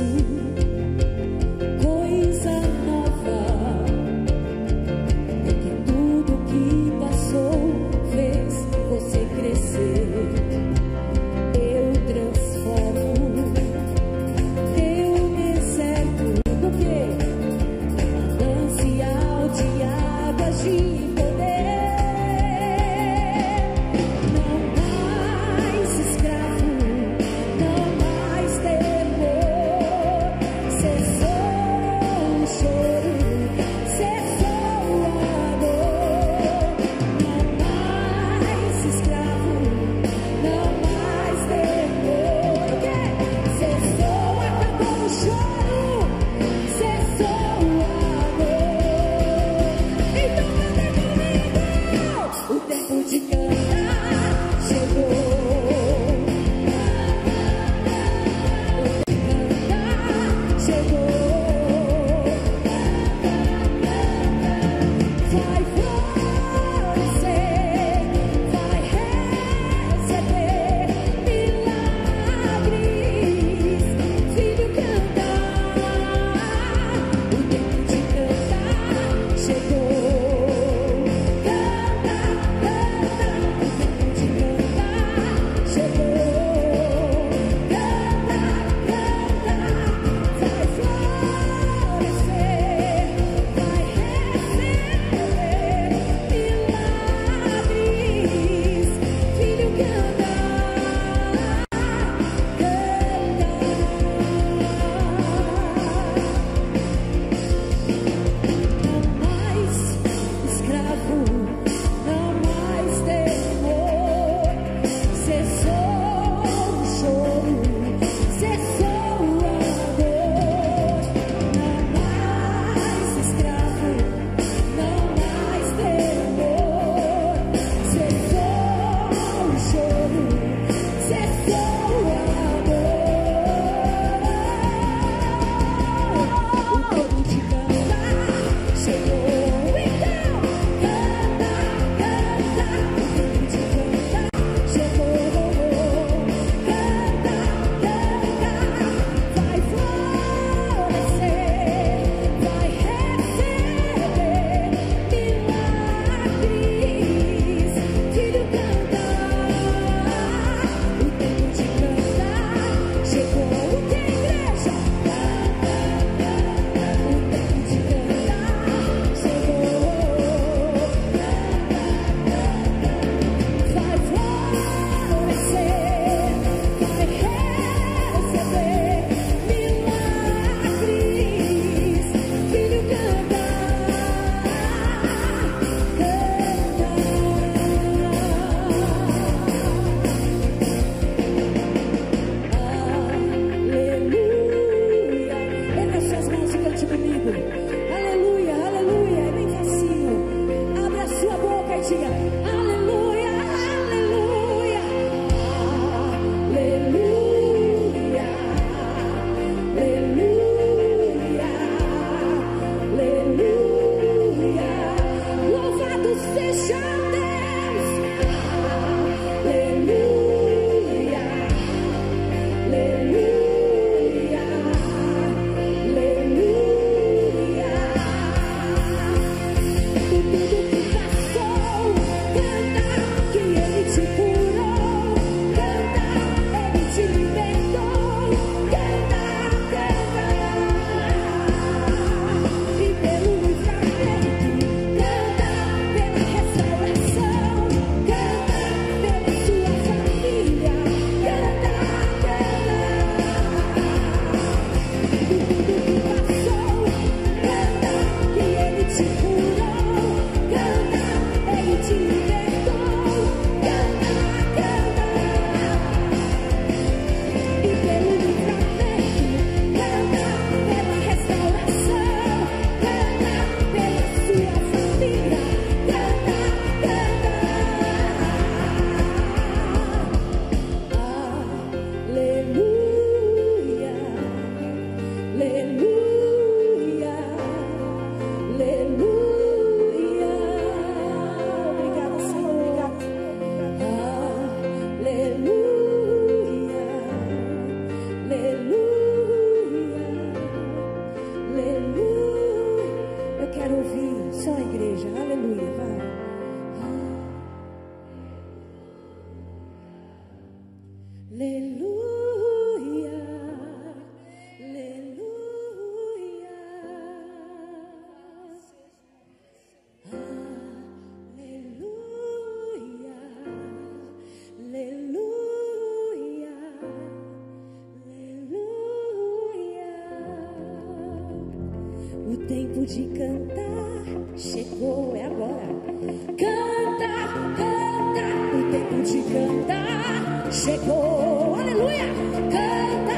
see. ago. O tempo de cantar chegou, é agora. Canta, canta, o tempo de cantar chegou. Aleluia. Canta.